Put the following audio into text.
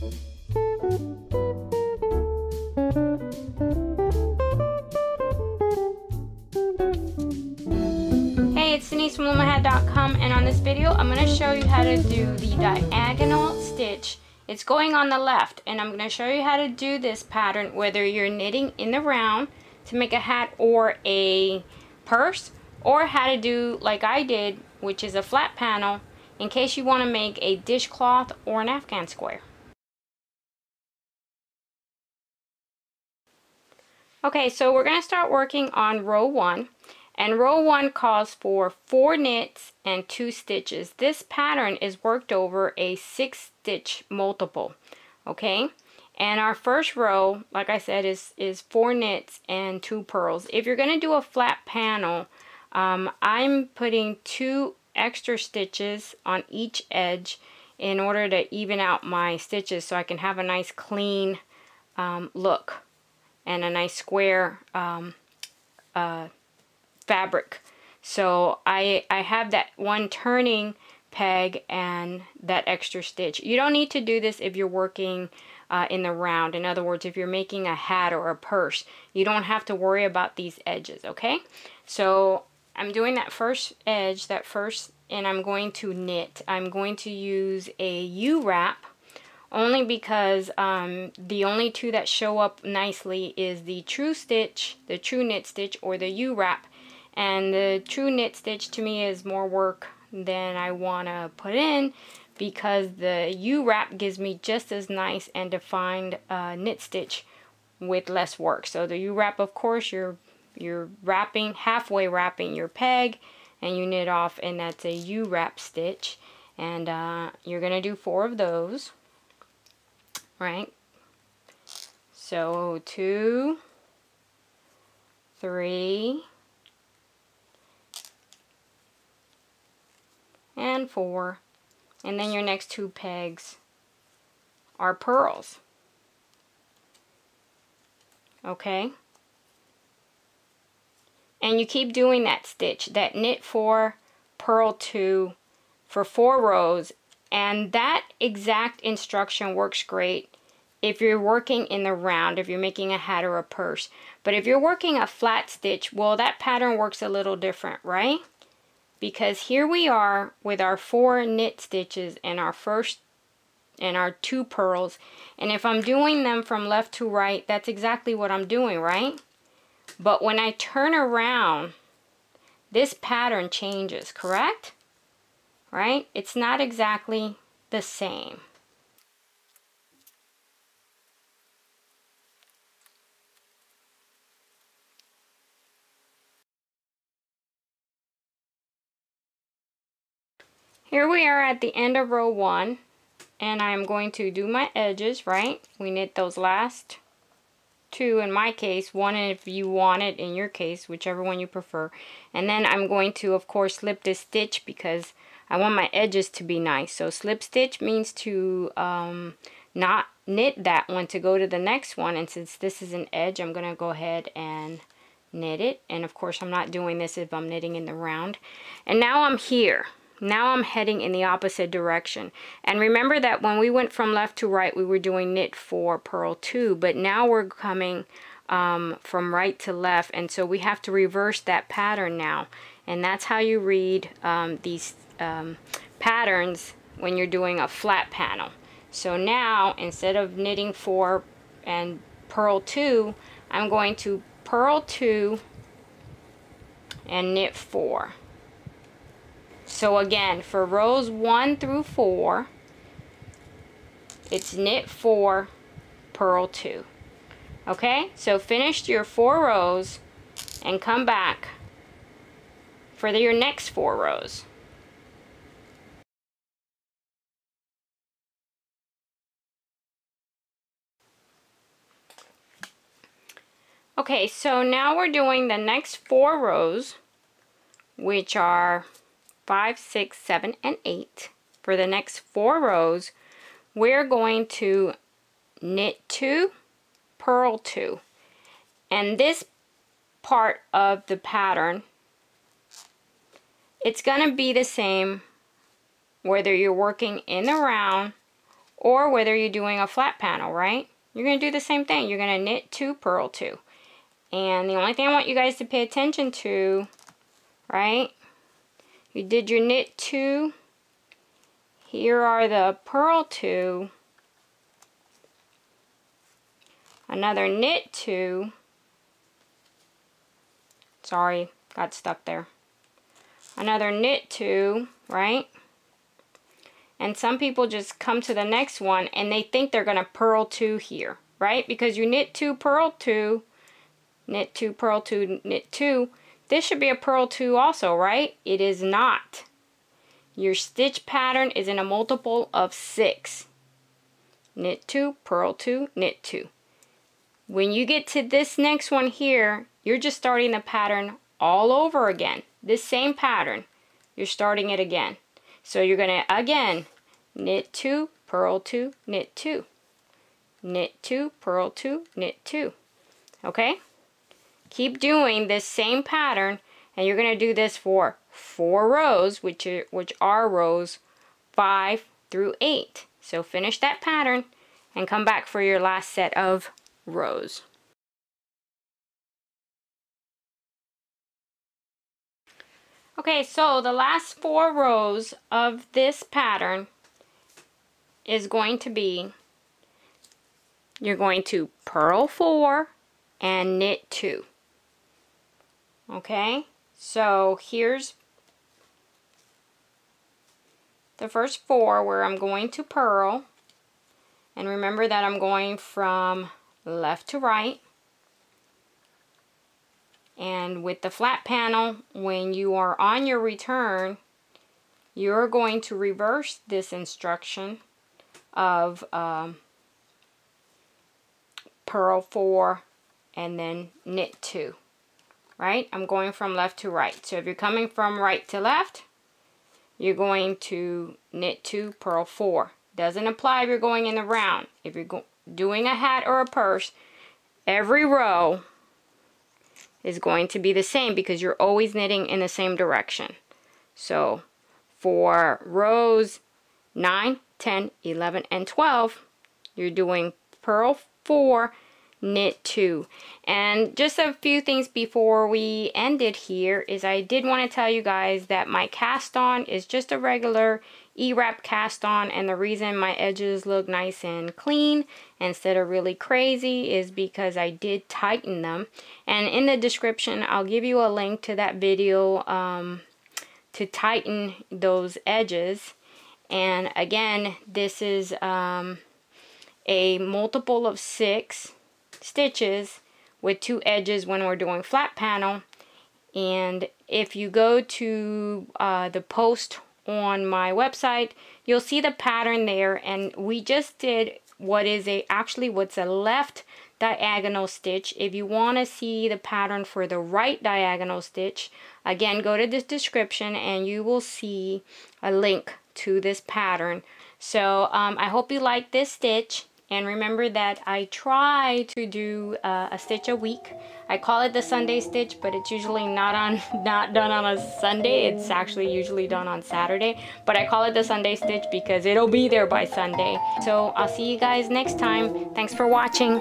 Hey, it's Denise from LoomaHat.com and on this video I'm going to show you how to do the diagonal stitch. It's going on the left and I'm going to show you how to do this pattern whether you're knitting in the round to make a hat or a purse or how to do like I did which is a flat panel in case you want to make a dishcloth or an afghan square. Okay, so we're going to start working on row 1. And row 1 calls for 4 knits and 2 stitches. This pattern is worked over a 6 stitch multiple. Okay? And our first row, like I said, is, is 4 knits and 2 purls. If you're going to do a flat panel, um, I'm putting 2 extra stitches on each edge in order to even out my stitches so I can have a nice clean um, look and a nice square um, uh, fabric. So I, I have that one turning peg and that extra stitch. You don't need to do this if you're working uh, in the round. In other words, if you're making a hat or a purse, you don't have to worry about these edges, okay? So I'm doing that first edge, that first, and I'm going to knit. I'm going to use a U-wrap only because um, the only two that show up nicely is the true stitch, the true knit stitch, or the U-wrap. And the true knit stitch to me is more work than I want to put in because the U-wrap gives me just as nice and defined uh, knit stitch with less work. So the U-wrap of course you're you're wrapping halfway wrapping your peg and you knit off and that's a U-wrap stitch. And uh, you're gonna do four of those right? So two three and four. And then your next two pegs are purls okay? And you keep doing that stitch that knit four purl two for four rows and that exact instruction works great if you're working in the round, if you're making a hat or a purse. But if you're working a flat stitch, well, that pattern works a little different, right? because here we are with our four knit stitches and our first and our two purls and if I'm doing them from left to right that's exactly what I'm doing right but when I turn around this pattern changes correct right it's not exactly the same Here we are at the end of row one and I'm going to do my edges, right? We knit those last two in my case, one if you want it in your case, whichever one you prefer. And then I'm going to, of course, slip this stitch because I want my edges to be nice. So slip stitch means to um, not knit that one to go to the next one. And since this is an edge, I'm going to go ahead and knit it. And of course, I'm not doing this if I'm knitting in the round. And now I'm here. Now I'm heading in the opposite direction. And remember that when we went from left to right, we were doing knit 4, purl 2, but now we're coming um, from right to left, and so we have to reverse that pattern now. And that's how you read um, these um, patterns when you're doing a flat panel. So now, instead of knitting 4 and purl 2, I'm going to purl 2 and knit 4. So again, for rows 1 through 4, it's knit 4, purl 2. Okay, so finish your 4 rows and come back for your next 4 rows. Okay, so now we're doing the next four rows, which are 5, 6, 7, and 8. For the next four rows, we're going to knit 2, purl 2. And this part of the pattern, it's going to be the same whether you're working in the round or whether you're doing a flat panel, right? You're going to do the same thing. You're going to knit two, purl two. And the only thing I want you guys to pay attention to, right? You did your knit two. Here are the purl two. Another knit two. Sorry, got stuck there. Another knit two, right? And some people just come to the next one and they think they're going to purl two here, right? Because you knit two, purl two, knit two, purl two, knit two. This should be a purl two also, right? It is not. Your stitch pattern is in a multiple of six. Knit two, purl two, knit two. When you get to this next one here, you're just starting the pattern all over again. This same pattern, you're starting it again. So you're going to, again, knit 2, purl 2, knit 2. Knit 2, purl 2, knit 2. Okay? Keep doing this same pattern and you're going to do this for four rows, which are, which are rows 5 through 8. So finish that pattern and come back for your last set of rows. Okay, so the last four rows of this pattern is going to be, you're going to purl four and knit two. Okay, so here's the first four where I'm going to purl. And remember that I'm going from left to right. And with the flat panel, when you are on your return, you're going to reverse this instruction of um, purl 4 and then knit 2. Right? I'm going from left to right. So if you're coming from right to left, you're going to knit 2, purl 4. Doesn't apply if you're going in the round. If you're doing a hat or a purse, every row is going to be the same because you're always knitting in the same direction. So for rows 9, 10, 11, and 12, you're doing purl 4, knit 2. And just a few things before we end it here is I did want to tell you guys that my cast on is just a regular E-wrap cast on and the reason my edges look nice and clean instead of really crazy is because I did tighten them. And in the description I'll give you a link to that video um, to tighten those edges. And again this is um, a multiple of six stitches with two edges when we're doing flat panel and if you go to uh, the post on my website, you'll see the pattern there and we just did what is a actually what's a left diagonal stitch. If you want to see the pattern for the right diagonal stitch, again go to this description and you will see a link to this pattern. So um, I hope you like this stitch and remember that I try to do uh, a stitch a week. I call it the Sunday stitch, but it's usually not on not done on a Sunday. It's actually usually done on Saturday. But I call it the Sunday stitch because it'll be there by Sunday. So I'll see you guys next time. Thanks for watching.